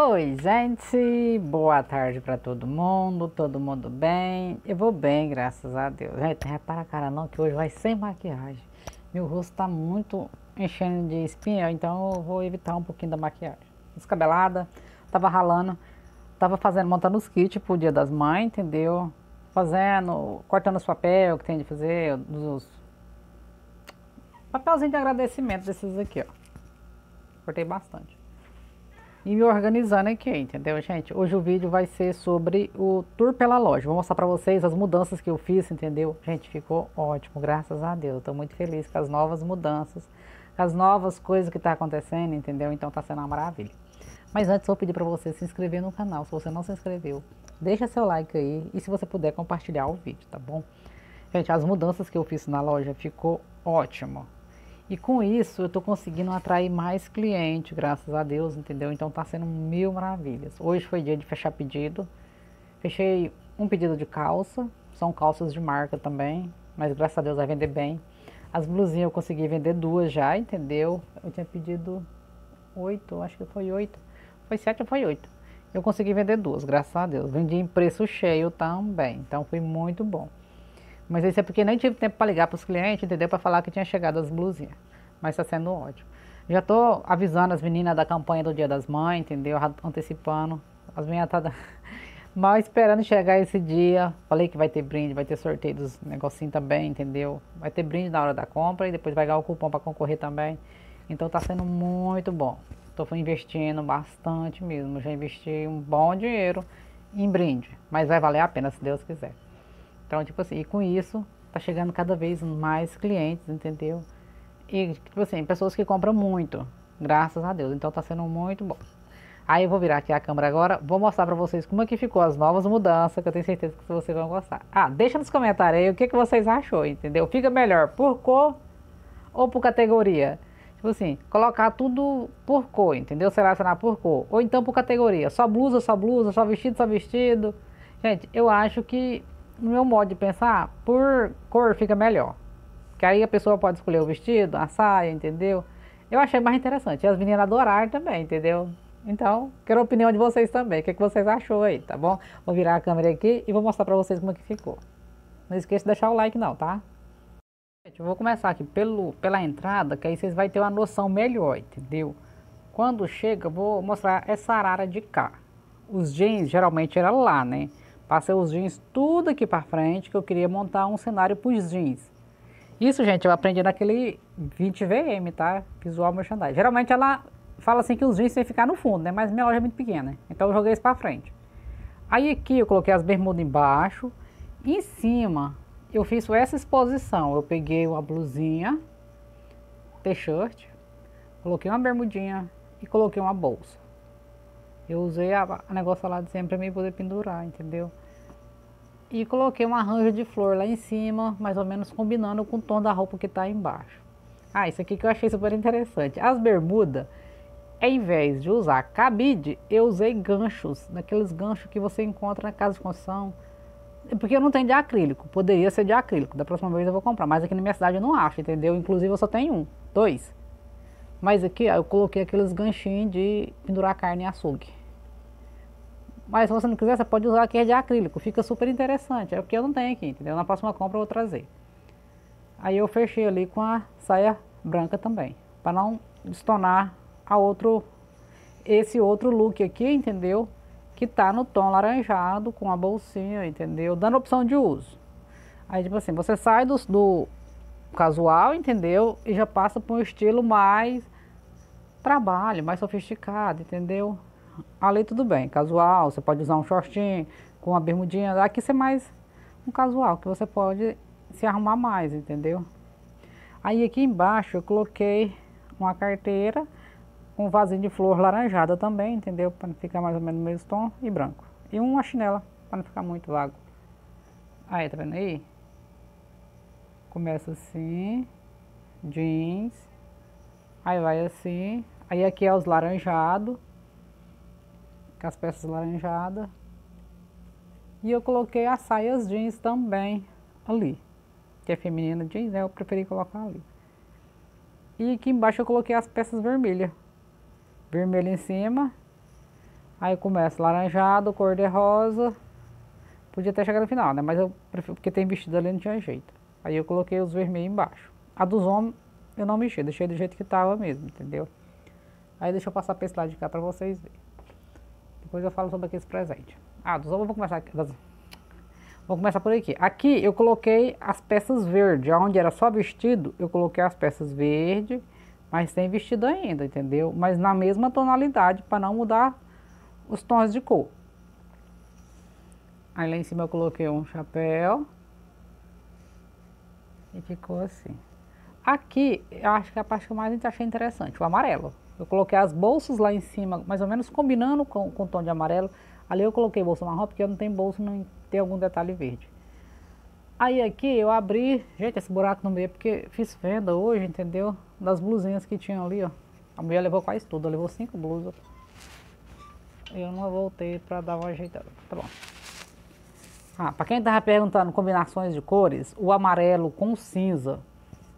Oi, gente, boa tarde para todo mundo, todo mundo bem? Eu vou bem, graças a Deus. Gente, repara a cara não, que hoje vai sem maquiagem. Meu rosto tá muito enchendo de espinha, então eu vou evitar um pouquinho da maquiagem. Descabelada, tava ralando, tava fazendo, montando os kits pro dia das mães, entendeu? Fazendo, cortando os papel que tem de fazer, os papelzinho de agradecimento desses aqui, ó. Cortei bastante e me organizando aqui, entendeu, gente? Hoje o vídeo vai ser sobre o tour pela loja. Vou mostrar para vocês as mudanças que eu fiz, entendeu? Gente, ficou ótimo, graças a Deus. Estou muito feliz com as novas mudanças, com as novas coisas que tá acontecendo, entendeu? Então tá sendo uma maravilha. Mas antes vou pedir para você se inscrever no canal, se você não se inscreveu. Deixa seu like aí e se você puder compartilhar o vídeo, tá bom? Gente, as mudanças que eu fiz na loja ficou ótimo. E com isso eu estou conseguindo atrair mais clientes, graças a Deus, entendeu? Então está sendo mil maravilhas. Hoje foi dia de fechar pedido. Fechei um pedido de calça, são calças de marca também, mas graças a Deus vai vender bem. As blusinhas eu consegui vender duas já, entendeu? Eu tinha pedido oito, acho que foi oito. Foi sete ou foi oito. Eu consegui vender duas, graças a Deus. Vendi em preço cheio também, então foi muito bom. Mas isso é porque nem tive tempo para ligar para os clientes, entendeu? Para falar que tinha chegado as blusinhas. Mas está sendo ótimo. Já estou avisando as meninas da campanha do Dia das Mães, entendeu? Antecipando. As meninas estão tá mal esperando chegar esse dia. Falei que vai ter brinde, vai ter sorteio dos negocinhos também, entendeu? Vai ter brinde na hora da compra e depois vai ganhar o cupom para concorrer também. Então está sendo muito bom. Estou investindo bastante mesmo. Já investi um bom dinheiro em brinde. Mas vai valer a pena se Deus quiser. Então, tipo assim, e com isso, tá chegando cada vez mais clientes, entendeu? E, tipo assim, pessoas que compram muito, graças a Deus. Então tá sendo muito bom. Aí eu vou virar aqui a câmera agora, vou mostrar pra vocês como é que ficou as novas mudanças, que eu tenho certeza que vocês vão gostar. Ah, deixa nos comentários aí o que, que vocês achou, entendeu? Fica melhor por cor ou por categoria? Tipo assim, colocar tudo por cor, entendeu? Selecionar por cor. Ou então por categoria, só blusa, só blusa, só vestido, só vestido. Gente, eu acho que no meu modo de pensar, por cor fica melhor. Que aí a pessoa pode escolher o vestido, a saia, entendeu? Eu achei mais interessante. E as meninas adoraram também, entendeu? Então, quero a opinião de vocês também. O que, é que vocês achou aí, tá bom? Vou virar a câmera aqui e vou mostrar pra vocês como é que ficou. Não esqueça de deixar o like não, tá? Gente, eu vou começar aqui pelo, pela entrada, que aí vocês vão ter uma noção melhor, entendeu? Quando chega, vou mostrar essa arara de cá. Os jeans geralmente era lá, né? Passei os jeans tudo aqui para frente, que eu queria montar um cenário para os jeans. Isso, gente, eu aprendi naquele 20VM, tá? Visual Merchandising. Geralmente ela fala assim que os jeans têm que ficar no fundo, né? Mas minha loja é muito pequena, então eu joguei isso para frente. Aí aqui eu coloquei as bermudas embaixo. Em cima eu fiz essa exposição. Eu peguei uma blusinha, t-shirt, coloquei uma bermudinha e coloquei uma bolsa. Eu usei a, a negócio lá de sempre para mim poder pendurar, entendeu? E coloquei um arranjo de flor lá em cima, mais ou menos combinando com o tom da roupa que está embaixo. Ah, isso aqui que eu achei super interessante. As bermudas, ao invés de usar cabide, eu usei ganchos, daqueles ganchos que você encontra na casa de construção. Porque eu não tenho de acrílico, poderia ser de acrílico, da próxima vez eu vou comprar, mas aqui na minha cidade eu não acho, entendeu? Inclusive eu só tenho um, dois. Mas aqui ó, eu coloquei aqueles ganchinhos de pendurar carne em açougue. Mas se você não quiser, você pode usar aquele de acrílico, fica super interessante. É o que eu não tenho aqui, entendeu? Na próxima compra eu vou trazer. Aí eu fechei ali com a saia branca também, para não destonar a outro, esse outro look aqui, entendeu? Que tá no tom laranjado, com a bolsinha, entendeu? Dando opção de uso. Aí tipo assim, você sai do, do casual, entendeu? E já passa para um estilo mais trabalho, mais sofisticado, entendeu? Ali tudo bem, casual, você pode usar um shortinho com uma bermudinha, aqui você é mais um casual, que você pode se arrumar mais, entendeu? Aí aqui embaixo eu coloquei uma carteira, um vasinho de flor laranjada também, entendeu? Para ficar mais ou menos no mesmo tom e branco. E uma chinela, para não ficar muito vago. Aí, tá vendo aí? Começa assim, jeans, aí vai assim, aí aqui é os laranjados, com as peças laranjadas. E eu coloquei as saias jeans também ali, que é feminina jeans, né? Eu preferi colocar ali. E aqui embaixo eu coloquei as peças vermelhas. Vermelho em cima, Aí começa laranjado, cor de rosa. Podia até chegar no final, né? Mas eu prefiro, porque tem vestido ali não tinha jeito. Aí eu coloquei os vermelhos embaixo. A dos homens eu não mexi, deixei do jeito que tava mesmo, entendeu? Aí deixa eu passar pra esse lado de cá pra vocês verem. Depois eu falo sobre aqueles presentes. Ah, dos homens eu vou começar aqui. Vou começar por aqui. Aqui eu coloquei as peças verdes. Onde era só vestido, eu coloquei as peças verdes, mas tem vestido ainda, entendeu? Mas na mesma tonalidade, para não mudar os tons de cor. Aí lá em cima eu coloquei um chapéu. E ficou assim. Aqui, eu acho que é a parte que eu mais achei interessante, o amarelo. Eu coloquei as bolsas lá em cima, mais ou menos combinando com, com o tom de amarelo. Ali eu coloquei bolsa marrom, porque eu não tenho bolsa, não tem algum detalhe verde. Aí aqui eu abri, gente, esse buraco no meio, porque fiz venda hoje, entendeu? Das blusinhas que tinham ali, ó. A mulher levou quase tudo, levou cinco blusas. Eu não voltei para dar uma ajeitada. Tá bom. Ah, para quem tava perguntando combinações de cores, o amarelo com cinza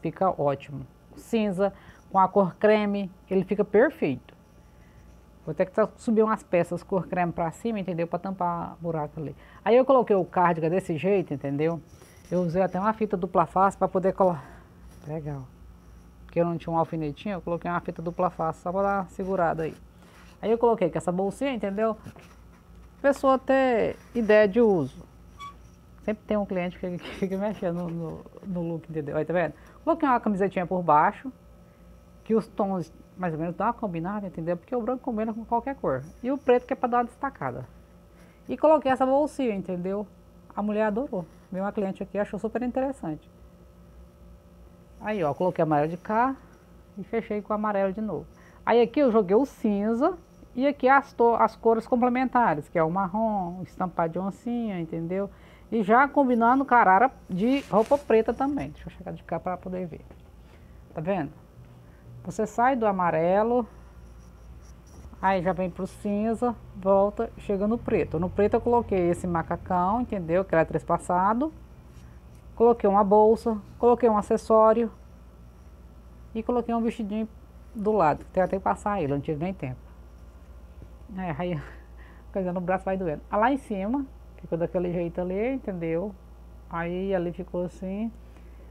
fica ótimo. Cinza com a cor creme, ele fica perfeito. Vou ter que subir umas peças cor creme para cima, entendeu? Para tampar buraco ali. Aí eu coloquei o cardigan desse jeito, entendeu? Eu usei até uma fita dupla face para poder colar. Legal. Porque eu não tinha um alfinetinho, eu coloquei uma fita dupla face só para dar uma segurada aí. Aí eu coloquei com essa bolsinha, entendeu? Pessoa ter ideia de uso. Sempre tem um cliente que, que fica mexendo no, no look, entendeu? Aí tá vendo? Coloquei uma camisetinha por baixo, que os tons mais ou menos dá uma combinada, entendeu? Porque o branco combina com qualquer cor. E o preto que é para dar uma destacada. E coloquei essa bolsinha, entendeu? A mulher adorou. Veio uma cliente aqui achou super interessante. Aí, ó, coloquei amarelo de cá e fechei com amarelo de novo. Aí aqui eu joguei o cinza e aqui as, as cores complementares, que é o marrom, estampado de oncinha, entendeu? E já combinando carara de roupa preta também. Deixa eu chegar de cá para poder ver. Tá vendo? Você sai do amarelo, aí já vem pro cinza, volta, chega no preto. No preto eu coloquei esse macacão, entendeu? Que era trespassado. Coloquei uma bolsa, coloquei um acessório e coloquei um vestidinho do lado. Tem até que passar ele, não tive nem tempo. É, aí coisa no braço vai doendo. Ah, lá em cima, ficou daquele jeito ali, entendeu? Aí ali ficou assim.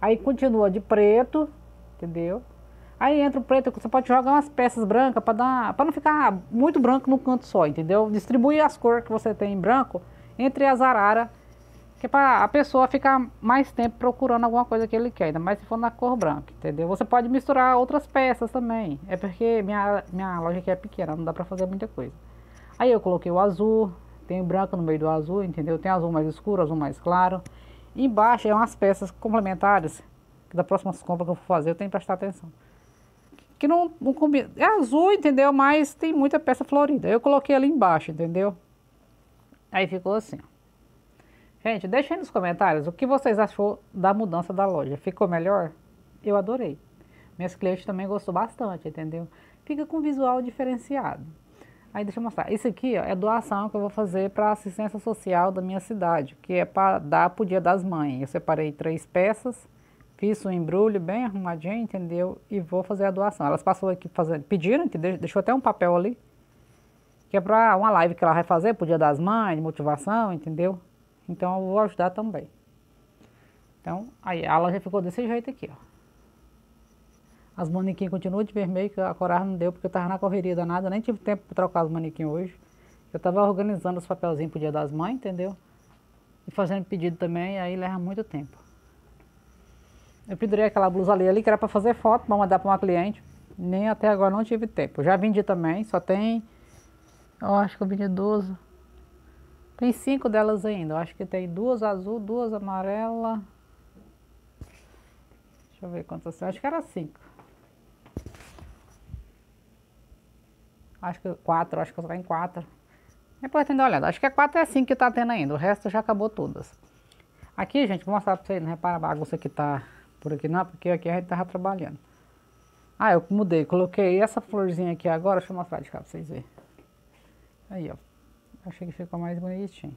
Aí continua de preto, entendeu? Aí entra o preto, você pode jogar umas peças brancas para não ficar muito branco num canto só, entendeu? Distribui as cores que você tem em branco entre as araras, que é para a pessoa ficar mais tempo procurando alguma coisa que ele quer, ainda mais se for na cor branca, entendeu? Você pode misturar outras peças também. É porque minha minha loja aqui é pequena, não dá para fazer muita coisa. Aí eu coloquei o azul, tem branco no meio do azul, entendeu? Tem azul mais escuro, azul mais claro. E embaixo é umas peças complementares, que da próxima compra que eu for fazer eu tenho que prestar atenção que não, não combina. É azul, entendeu? Mas tem muita peça florida. Eu coloquei ali embaixo, entendeu? Aí ficou assim. Gente, deixa aí nos comentários o que vocês achou da mudança da loja. Ficou melhor? Eu adorei. Minhas clientes também gostou bastante, entendeu? Fica com visual diferenciado. Aí deixa eu mostrar. Isso aqui ó, é doação que eu vou fazer para assistência social da minha cidade, que é para dar para o Dia das Mães. Eu separei três peças Fiz um embrulho bem arrumadinho, entendeu? E vou fazer a doação. Elas passou aqui fazendo, pediram, entendeu? Deixou até um papel ali. Que é para uma live que ela vai fazer pro Dia das Mães, motivação, entendeu? Então eu vou ajudar também. Então, aí a loja ficou desse jeito aqui, ó. As manequins continuam de vermelho, que a coragem não deu, porque eu tava na correria danada, nem tive tempo para trocar os manequins hoje. Eu tava organizando os papelzinhos pro Dia das Mães, entendeu? E fazendo pedido também, aí leva muito tempo. Eu pendurei aquela blusa ali, ali que era para fazer foto, para mandar para uma cliente. Nem até agora não tive tempo. Já vendi também, só tem. Eu acho que eu vendi duas. Tem cinco delas ainda. Eu acho que tem duas azul, duas amarela. Deixa eu ver quantas são. Acho que era cinco. Acho que quatro, acho que só tem quatro. Depois tem olhada. Acho que é quatro é cinco que tá tendo ainda. O resto já acabou todas. Aqui, gente, vou mostrar para vocês. Repara a bagunça que tá por aqui não, porque aqui a gente tava trabalhando. Ah, eu mudei, coloquei essa florzinha aqui agora, deixa eu mostrar de cá pra vocês verem. Aí, ó. Achei que ficou mais bonitinho.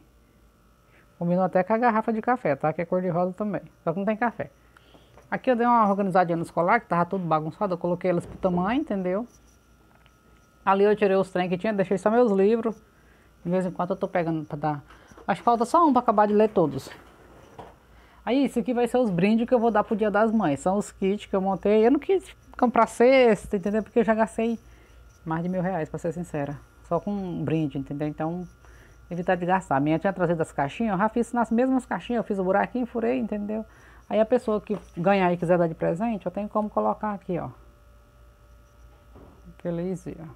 Combinou até com a garrafa de café, tá? Que é cor de rosa também. Só que não tem café. Aqui eu dei uma organizadinha nos colar, que tava tudo bagunçado. Eu coloquei elas pro tamanho, entendeu? Ali eu tirei os trem que tinha, deixei só meus livros. De vez em quando eu tô pegando pra dar. Acho que falta só um pra acabar de ler todos. Aí, isso aqui vai ser os brindes que eu vou dar pro Dia das Mães. São os kits que eu montei. Eu não quis comprar cesta, entendeu? Porque eu já gastei mais de mil reais, pra ser sincera. Só com um brinde, entendeu? Então, evitar de gastar. Minha tinha trazido as caixinhas, eu já fiz nas mesmas caixinhas. Eu fiz o buraquinho, furei, entendeu? Aí a pessoa que ganhar e quiser dar de presente, eu tenho como colocar aqui, ó. Feliz dia.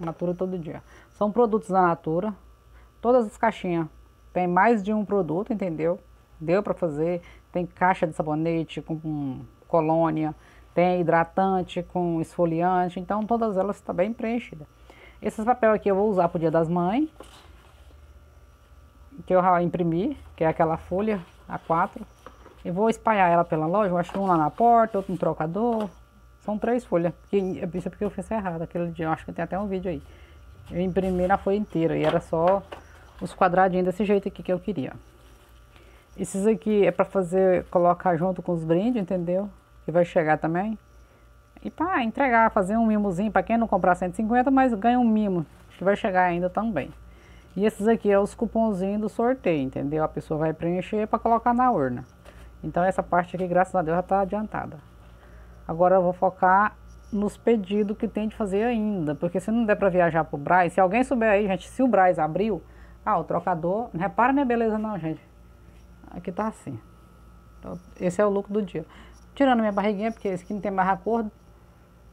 Natura todo dia. São produtos da Natura. Todas as caixinhas tem mais de um produto, entendeu? Deu para fazer. Tem caixa de sabonete com, colônia, tem hidratante com esfoliante, então todas elas estão tá bem preenchidas. Esses papel aqui eu vou usar para o Dia das Mães, que eu imprimi, que é aquela folha A4. Eu vou espalhar ela pela loja, eu acho um lá na porta, outro no trocador. São três folhas, que, isso é porque eu fiz errado aquele dia, eu acho que tem até um vídeo aí. Eu imprimi na folha inteira e era só os quadradinhos desse jeito aqui que eu queria. Esses aqui é para fazer, colocar junto com os brindes, entendeu? Que vai chegar também. E para entregar, fazer um mimozinho para quem não comprar 150, mas ganha um mimo, que vai chegar ainda também. E esses aqui é os cupomzinhos do sorteio, entendeu? A pessoa vai preencher para colocar na urna. Então essa parte aqui, graças a Deus, já está adiantada. Agora eu vou focar nos pedidos que tem de fazer ainda, porque se não der para viajar pro Braz, se alguém souber aí, gente, se o Braz abriu, ah, o trocador, não repara minha beleza não, gente. Aqui tá assim. Então, esse é o lucro do dia. Tirando minha barriguinha, porque esse aqui não tem mais acordo.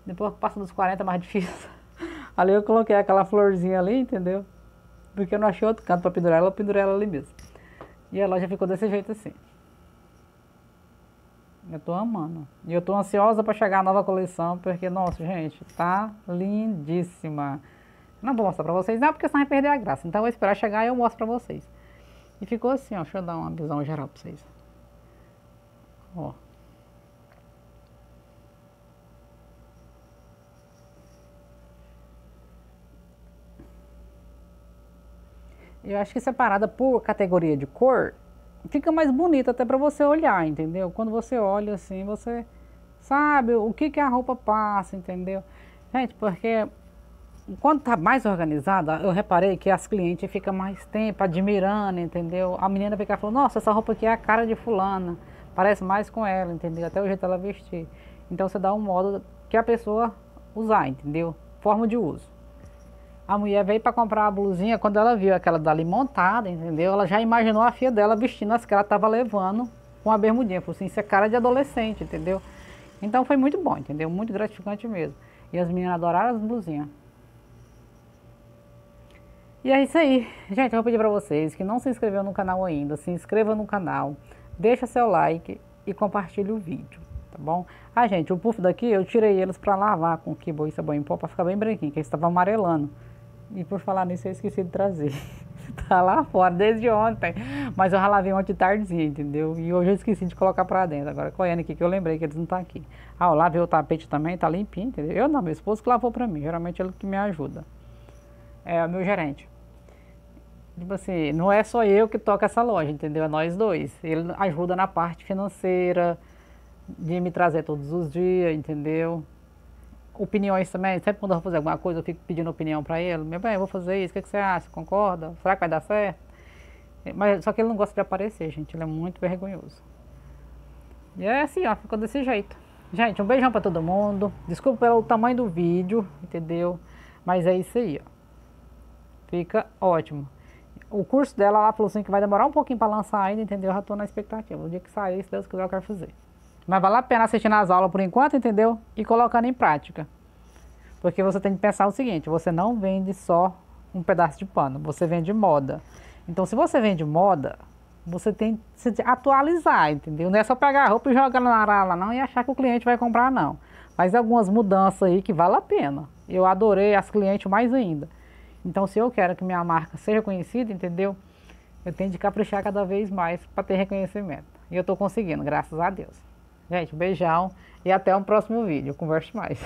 Depois que passa dos 40 é mais difícil. Ali eu coloquei aquela florzinha ali, entendeu? Porque eu não achei outro canto para pendurar ela, eu pendurei ela ali mesmo. E a loja ficou desse jeito assim. Eu tô amando. E eu tô ansiosa para chegar a nova coleção, porque, nossa, gente, tá lindíssima. Não vou mostrar pra vocês, não, porque senão vai perder a graça. Então eu vou esperar chegar e eu mostro pra vocês. E ficou assim, ó. Deixa eu dar uma visão geral pra vocês. Ó. Eu acho que separada por categoria de cor, fica mais bonita até para você olhar, entendeu? Quando você olha assim, você sabe o que, que a roupa passa, entendeu? Gente, porque quando tá mais organizada, eu reparei que as clientes ficam mais tempo admirando, entendeu? A menina fica falando, nossa, essa roupa aqui é a cara de fulana, parece mais com ela, entendeu? Até o jeito dela vestir. Então você dá um modo que a pessoa usar, entendeu? Forma de uso. A mulher veio para comprar a blusinha, quando ela viu aquela dali montada, entendeu? Ela já imaginou a filha dela vestindo as que ela estava levando com a bermudinha. Falou assim, isso é cara de adolescente, entendeu? Então foi muito bom, entendeu? Muito gratificante mesmo. E as meninas adoraram as blusinhas. E é isso aí. Gente, eu vou pedir para vocês que não se inscreveu no canal ainda, se inscreva no canal, deixa seu like e compartilhe o vídeo, tá bom? Ah, gente, o puff daqui eu tirei eles para lavar com quibo e sabão em pó para ficar bem branquinho, que eles estavam amarelando. E por falar nisso, eu esqueci de trazer. tá lá fora desde ontem. Mas eu já lavei ontem tardezinha, entendeu? E hoje eu esqueci de colocar para dentro. Agora correndo aqui que eu lembrei que eles não estão tá aqui. Ah, eu lavei o tapete também, tá limpinho, entendeu? Eu não, meu esposo que lavou para mim. Geralmente ele que me ajuda. É o meu gerente. Tipo assim, não é só eu que toco essa loja, entendeu? É nós dois. Ele ajuda na parte financeira, de me trazer todos os dias, entendeu? Opiniões também, sempre quando eu vou fazer alguma coisa, eu fico pedindo opinião para ele. Meu bem, eu vou fazer isso, o que, que você acha? Concorda? Será que vai dar certo? Mas só que ele não gosta de aparecer, gente. Ele é muito vergonhoso. E é assim, ó, ficou desse jeito. Gente, um beijão para todo mundo. Desculpa pelo tamanho do vídeo, entendeu? Mas é isso aí, ó. Fica ótimo o curso dela, ela falou assim que vai demorar um pouquinho para lançar ainda, entendeu? Eu já estou na expectativa. O dia que sair, se Deus quiser, eu quero fazer. Mas vale a pena assistir nas aulas por enquanto, entendeu? E colocando em prática. Porque você tem que pensar o seguinte, você não vende só um pedaço de pano, você vende moda. Então, se você vende moda, você tem que se atualizar, entendeu? Não é só pegar a roupa e jogar na arala, não, e achar que o cliente vai comprar, não. Faz algumas mudanças aí que vale a pena. Eu adorei as clientes mais ainda. Então, se eu quero que minha marca seja conhecida, entendeu? Eu tenho de caprichar cada vez mais para ter reconhecimento. E eu estou conseguindo, graças a Deus. Gente, um beijão e até o próximo vídeo. Converse mais.